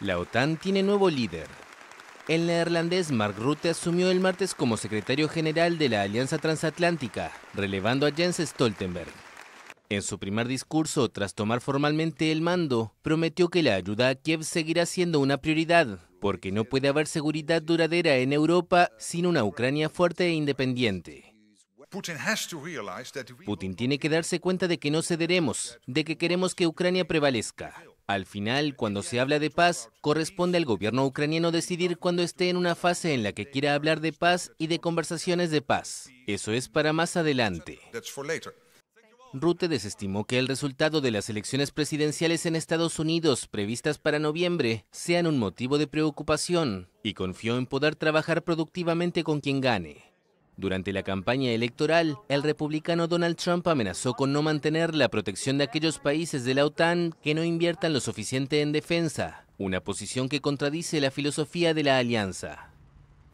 La OTAN tiene nuevo líder. El neerlandés Mark Rutte asumió el martes como secretario general de la Alianza Transatlántica, relevando a Jens Stoltenberg. En su primer discurso, tras tomar formalmente el mando, prometió que la ayuda a Kiev seguirá siendo una prioridad, porque no puede haber seguridad duradera en Europa sin una Ucrania fuerte e independiente. Putin tiene que darse cuenta de que no cederemos, de que queremos que Ucrania prevalezca. Al final, cuando se habla de paz, corresponde al gobierno ucraniano decidir cuando esté en una fase en la que quiera hablar de paz y de conversaciones de paz. Eso es para más adelante. Rute desestimó que el resultado de las elecciones presidenciales en Estados Unidos previstas para noviembre sean un motivo de preocupación y confió en poder trabajar productivamente con quien gane. Durante la campaña electoral, el republicano Donald Trump amenazó con no mantener la protección de aquellos países de la OTAN que no inviertan lo suficiente en defensa, una posición que contradice la filosofía de la alianza.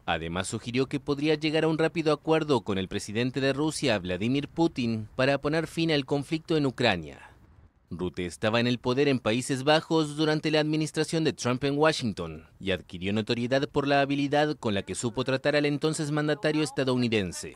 Además sugirió que podría llegar a un rápido acuerdo con el presidente de Rusia, Vladimir Putin, para poner fin al conflicto en Ucrania. Rute estaba en el poder en Países Bajos durante la administración de Trump en Washington y adquirió notoriedad por la habilidad con la que supo tratar al entonces mandatario estadounidense.